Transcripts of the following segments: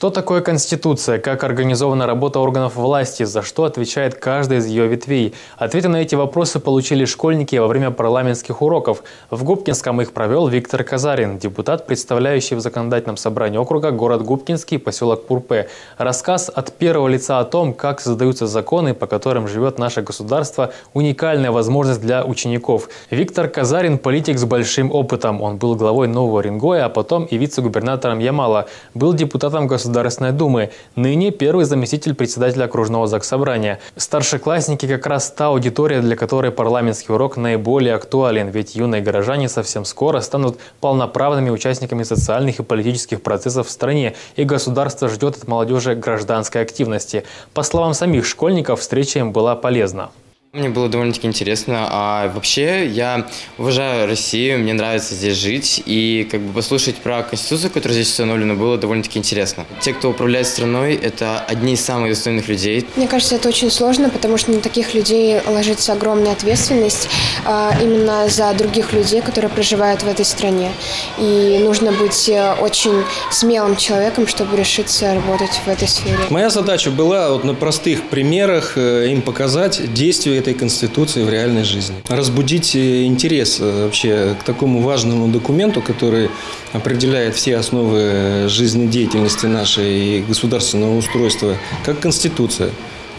Что такое Конституция? Как организована работа органов власти? За что отвечает каждая из ее ветвей? Ответы на эти вопросы получили школьники во время парламентских уроков. В Губкинском их провел Виктор Казарин, депутат, представляющий в законодательном собрании округа город Губкинский, поселок Пурпе. Рассказ от первого лица о том, как создаются законы, по которым живет наше государство, уникальная возможность для учеников. Виктор Казарин – политик с большим опытом. Он был главой Нового Рингоя, а потом и вице-губернатором Ямала. Был депутатом Государственного Государственной Думы, ныне первый заместитель председателя окружного заксобрания. Старшеклассники как раз та аудитория, для которой парламентский урок наиболее актуален, ведь юные горожане совсем скоро станут полноправными участниками социальных и политических процессов в стране, и государство ждет от молодежи гражданской активности. По словам самих школьников, встреча им была полезна. Мне было довольно-таки интересно. А вообще, я уважаю Россию, мне нравится здесь жить. И как бы послушать про Конституцию, которая здесь установлена, было довольно-таки интересно. Те, кто управляет страной, это одни из самых достойных людей. Мне кажется, это очень сложно, потому что на таких людей ложится огромная ответственность а, именно за других людей, которые проживают в этой стране. И нужно быть э, очень смелым человеком, чтобы решиться работать в этой сфере. Моя задача была вот на простых примерах э, им показать действия этой Конституции в реальной жизни. Разбудить э, интерес э, вообще к такому важному документу, который определяет все основы жизнедеятельности нашей и государственного устройства, как Конституция.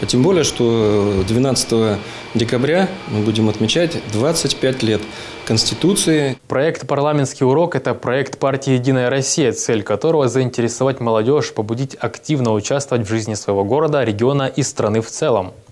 А тем более, что 12 декабря мы будем отмечать 25 лет Конституции. Проект «Парламентский урок» – это проект партии «Единая Россия», цель которого – заинтересовать молодежь, побудить активно участвовать в жизни своего города, региона и страны в целом.